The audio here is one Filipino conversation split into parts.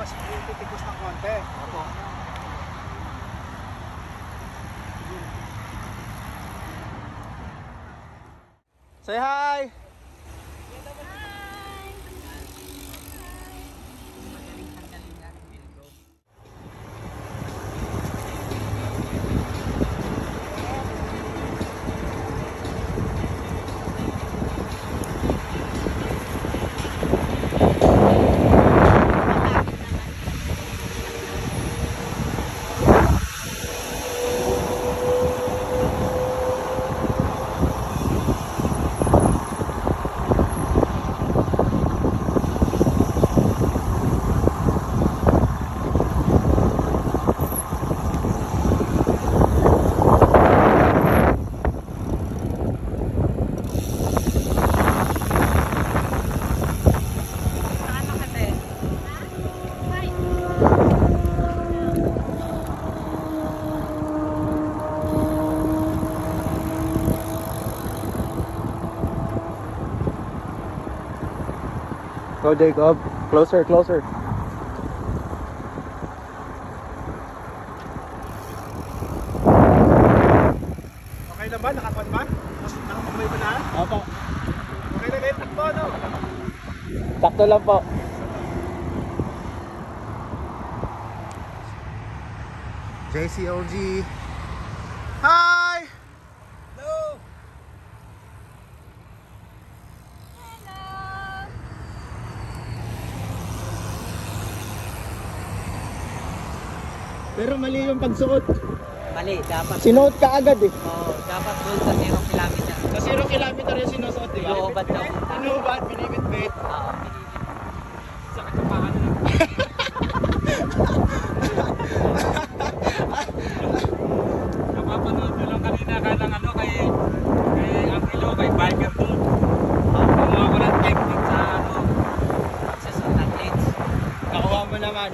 Yung titikos ng konti. Opo. Say hi! Go Jacob. Closer, closer. Okay na ba? Nakapan ba? Nakapagmay ba na? Opo. Okay na kayo takbo, no? Sakto lang po. JCLG. Hi! Hello! Pero mali yung pagsuot. Mali, dapat. Sinuot ka agad eh. Oo, dapat doon sa 0 kilometer. Sa 0 kilometer yung sinusuot, di ba? Inuubad daw. Inuubad, binibit-bit. Oo, Sakit yung pangalan na. Napapanood ko lang kanina ka ng ano kay kay Angelo, kay Biker doon. Kumuha ko ng technique sa ano. access on athletes. Nakuha mo naman.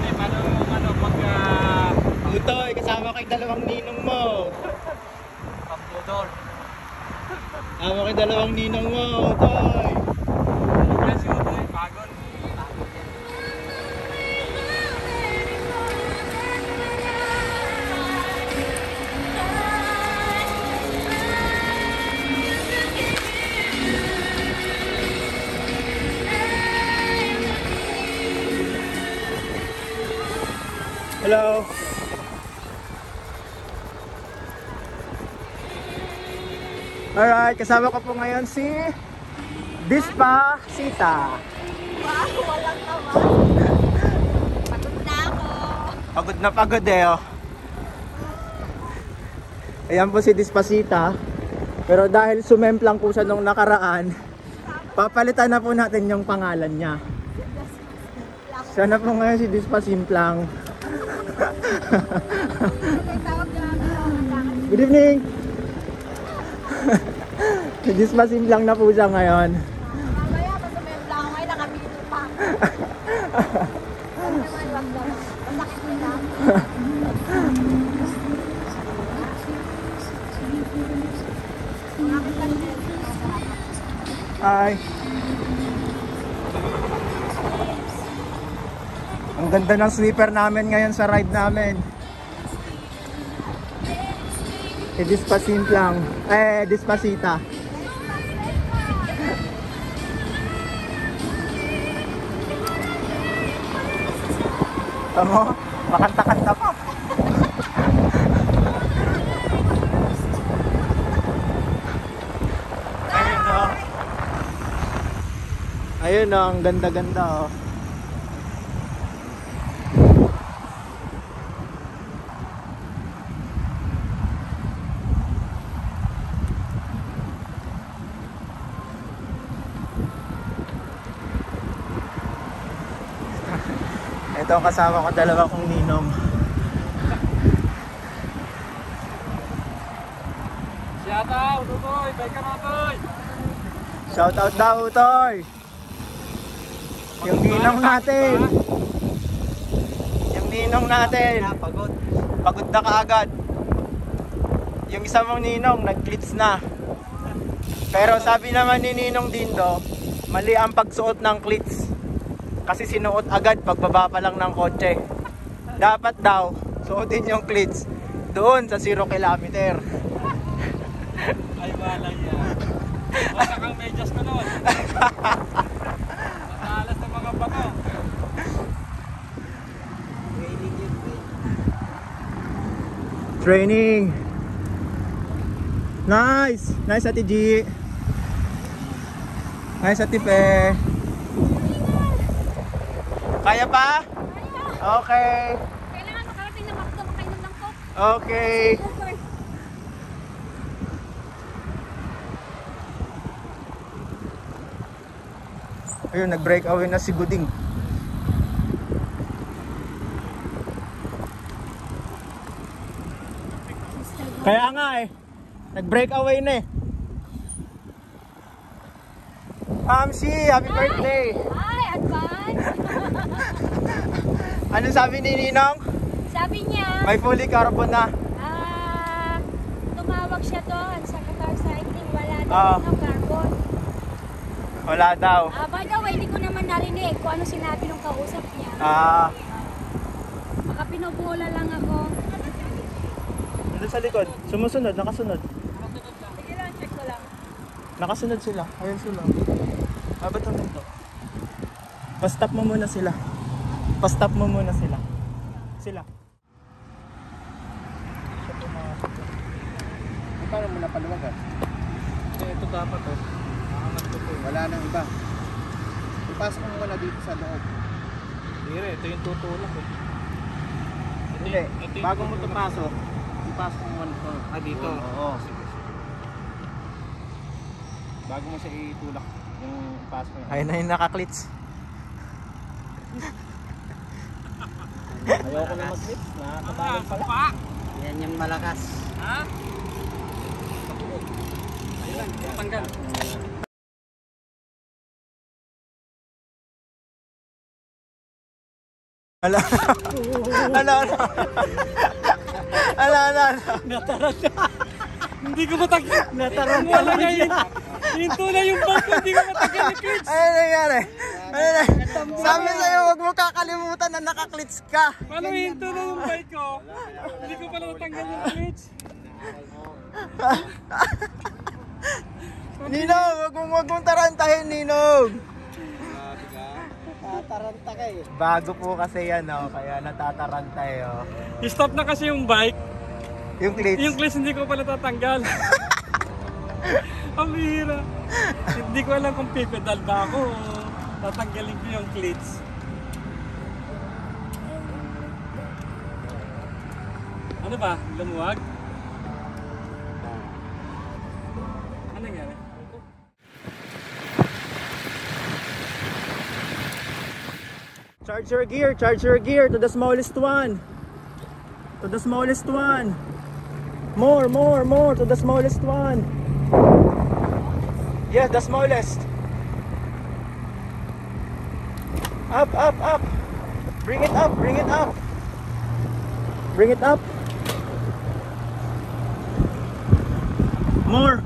Eh, paano yung ano pagka Utoy, kasama kay dalawang ninong mo. Pambudor. Kasama kay dalawang ninong mo, Utoy. Alright, kasama ko po ngayon si Dispa Sita. Wow, walang naman. Pagod na ako. Pagod na pagod eh oh. Ayan po si Dispasita. Pero dahil sumemplang po siya nung nakaraan, papalitan na po natin yung pangalan niya. Siya na po ngayon si Dispasimplang. Good evening! Si Dispasimplang na po siya ngayon. Mamaya, basta may lang nakabito pa. Lang? Hi! Ang ganda ng sweeper namin ngayon sa ride namin. Eh, Dispasimplang. Eh, Dispasita. Tamo, makanta-kanta pa. Ayun o. Ayun o, ang ganda-ganda oh. o. Ito ang kasama ko dalawa kong ninong. Siyata, Utoy, Biker Utoy! Shout out daw, Toy! Yung ninong natin! Yung ninong natin! Pagod. Pagod na kaagad. Yung isa mong ninong, nag-clips na. Pero sabi naman ni Ninong Dindo, mali ang pagsuot ng cleats. Kasi sinuot agad pagbaba pa lang ng kotse. Dapat daw, suotin yung cleats doon sa 0 kilometer. Ay, wala yan. Basta kang medyas ko noon. Matalas ng mga bato. Training yun. Training. Nice! Nice Ate G. Nice Ate Pe. Kaya pa? Okay. Kailangan makarating na makto, makainom ng coke. Okay. Ayun, nag-break away na si Buding. Kaya nga eh. Nag-break away na eh. Mamsi, happy birthday! Ay, Ano sabi ni Ninong? Sabi niya, May fully carbon na. ah, tumawag siya doon sa Qatar Cycling. Wala Ah. daw ng carbon. Wala daw. Ah, by the way, hindi ko naman narinig kung ano sinabi ng kausap niya. Ah, Baka pinubula lang ako. doon sa likod. Sumusunod, nakasunod. Sige lang, check ko lang. Nakasunod sila. Ayun sila. Ah, ba't ang ganito? Pa-stop mo muna sila. Pa-stop mo muna sila. Sila. Pumasok. Paano mo napaluwagan? Ito, ito dapat oh. Aangat ko to. Wala nang iba. Ipasok mo muna dito sa loob. Dire, ito yung tutulak eh. Ito, Hindi. ito yung Bago mo tutulak. ipasok, ipasok mo muna ito. Ah, dito. Oo. Bago mo siya itulak yung ipasok mo. Ayun na yung nakaklits. Ayoko na mag-lips. Nakakabalan Ah, pala. pa! Yan yung malakas. Ha? Ayun lang, tanggal. Ala. Ala, ala. Ala, ala, ala. Hindi ko matanggal. Natarong pala niya yun. Hinto na yung bag ko, hindi ko matanggal yung clips. Ano nangyari? Ano nangyari? Sabi sa'yo, huwag mo kakalimutan na nakaklits ka. Paano hinto na yung bike ko? Hindi ko pala natanggal yung clips. Ninong, huwag mong, huwag mong tarantahin, Ninong. Tataranta ka eh. Bago po kasi yan, oh, kaya natataranta eh, oh. I-stop na kasi yung bike. Yung clits. Yung clips hindi ko pala tatanggal. Ang bihira. hindi ko alam kung pipedal ba ako tatanggalin ko yung clips. Ano ba? Lumuwag? Charge your gear, charge your gear to the smallest one. To the smallest one. More, more, more to the smallest one. Yes, the smallest. Up, up, up. Bring it up, bring it up. Bring it up. More.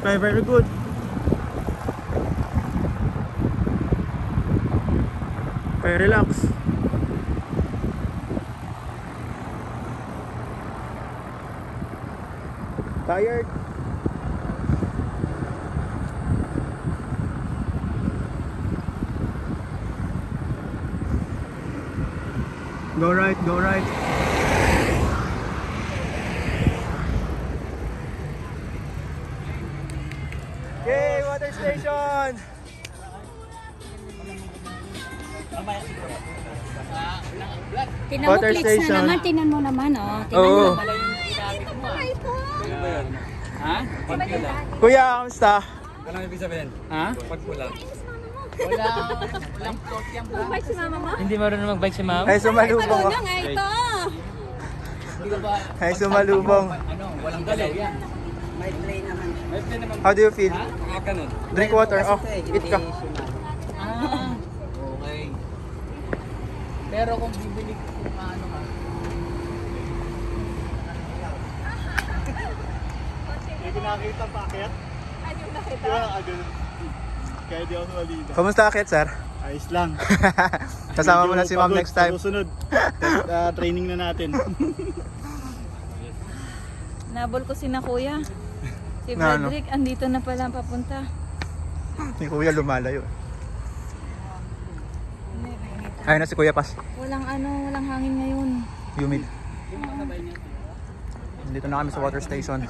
Very, very good. Very relax. Tired? Water station! Tinan Water station. tinan mo naman, oh. Oo. Ano ba yun? Ha? Pagpula. Kuya, kamusta? Walang ibig sabihin? Ha? Pagpula. Bye si mama mo. Hindi marunong mag-bike si ma'am? Ay, sumalubong ako. nga ito. Ay, sumalubong. Ano? Walang galaw yan. May play How do you feel? Ah, ganun. Drink water. Oh, eat ka. Ah, okay. Pero kung bibili ko kung ano ka, Hindi nakakita pa, kaya? Ano yung nakita? Kaya di ako sumalida. Kumusta akit, sir? Ayos lang. Kasama mo na si ma'am next time. Susunod. Ah, training na natin. Nabol ko si na kuya. Si Na ano? Frederick, andito na pala papunta. Ni Kuya lumalayo. Ayun na si Kuya Pas. Walang ano, walang hangin ngayon. Humid. Dito na kami sa water station.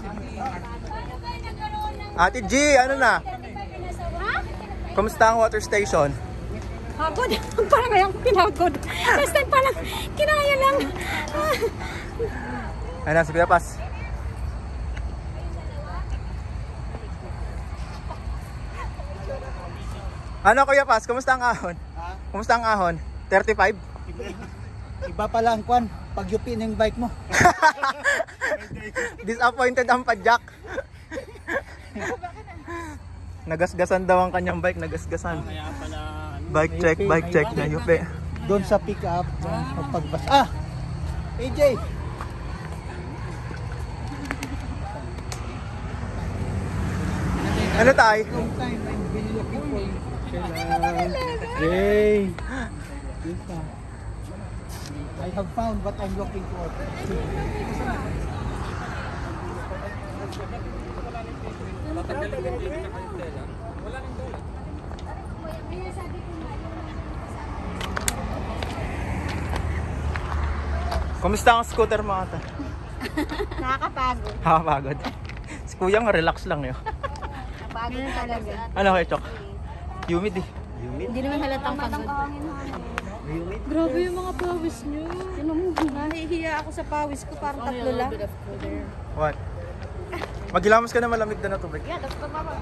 Ate G, ano na? Kumusta ang water station? Pagod. Parang ngayon pinagod. Last time parang kinaya lang. Ayun na si Kuya Pas. Ano Kuya Pas, kumusta ang ahon? Kumusta ang ahon? 35? Iba pala ang kwan. Pag yupi ng bike mo. Disappointed ang padjak. Nagasgasan daw ang kanyang bike, nagasgasan. Kaya pala... Bike check, bike check na yupi. Doon sa pick up. Pagbas. Ah! AJ! Ano tay? Long time I've been looking for you. Jay! I have found what I'm looking for. Kumusta ang scooter mo ata? Nakakapagod. Nakapagod. Si kuya nga relax lang yun. Pagod talaga. Ano kay Chok? Humid eh. Hindi naman halatang pagod. Grabe yung mga pawis nyo. Nahihiya ako sa pawis ko, parang tatlo lang. What? Maghilamos ka na malamig na na tubig. Yeah, that's the mama.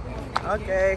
Okay.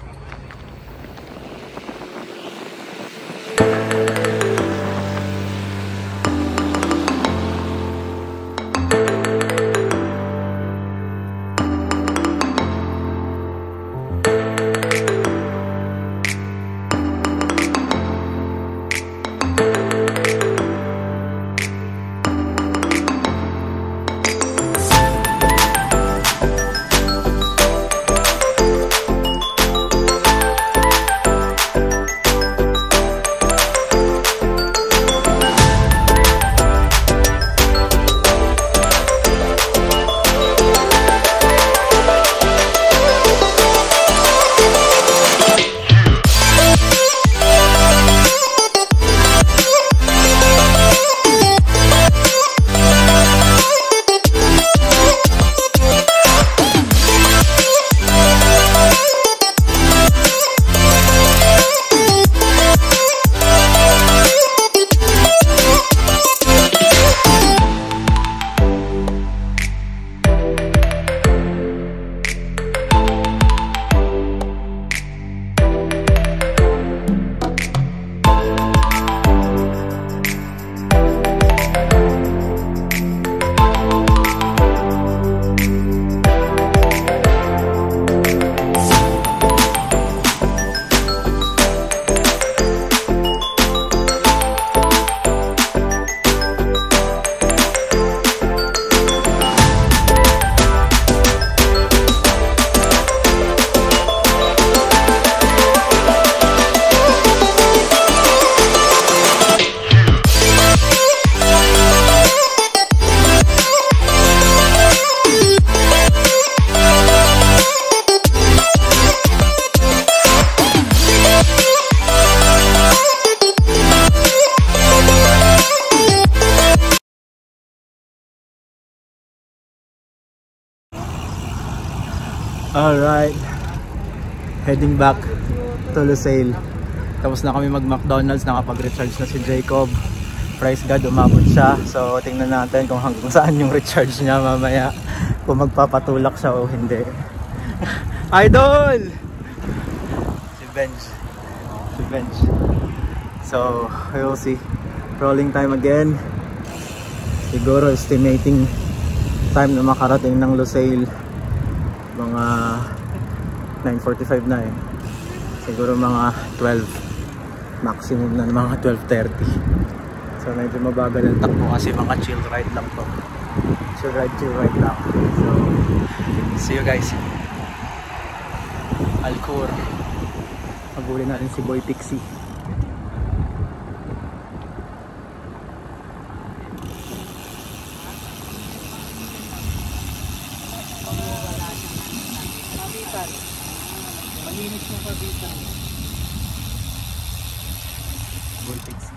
Alright. Heading back to Lusail. Tapos na kami mag McDonald's, nakapag-recharge na si Jacob. Praise God, umabot siya. So tingnan natin kung hanggang saan yung recharge niya mamaya. Kung magpapatulak siya o hindi. Idol! Si Benj. Si Benj. So, we will see. Rolling time again. Siguro estimating time na makarating ng Lusail mga 9.45 na eh. Siguro mga 12 maximum na mga 12.30 so medyo mabagal ang takbo kasi mga chill ride lang to. Chill ride chill ride lang. So see you guys. Alcor Paguli natin si Boy Pixie. Kabitan. Malinis yung kabitan. Boy Pixie.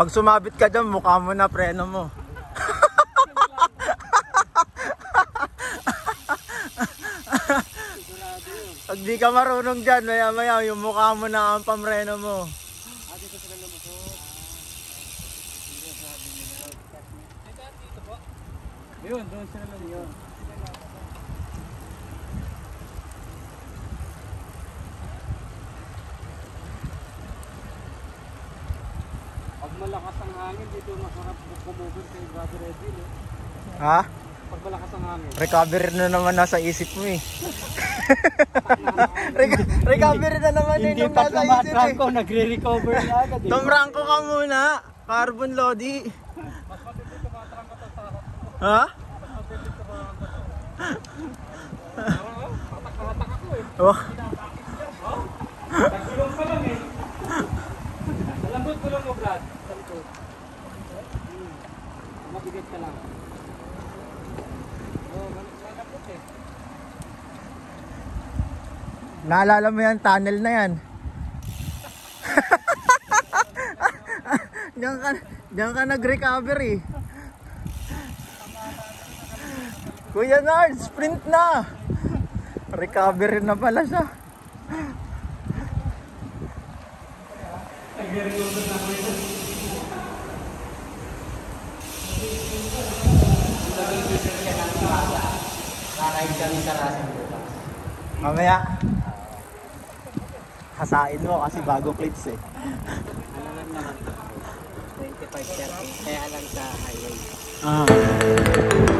Pag sumabit ka dyan, mukha mo na preno mo. Pag di ka marunong dyan, maya maya yung mukha mo na ang pamreno mo. Yun, doon sila lang yun. Pag malakas ang hangin, dito masarap kumubin kay Brother Edwin. Eh. Ha? Pag malakas ang hangin. Recovery na naman nasa isip mo eh. Re- recovery na naman yun yung nasa isip eh. ko, nagre-recover na agad eh. Tumrangko ka muna. Carbon Lodi. Ha? Oh, Nagulong pa lang eh. Malambot ko lang mo, Brad. Sa likod. Hmm. Mabigat ka lang. Oh, mal- malambot eh. Naalala mo yan, tunnel na yan. diyan ka, diyan ka nag-recovery. Kuya Nard, sprint na. Recovery na pala siya. Sa rasang bukas. Mamaya, hasain mo kasi bago plates eh. Ano lang naman? 25-30. Kaya lang sa highway. Ah.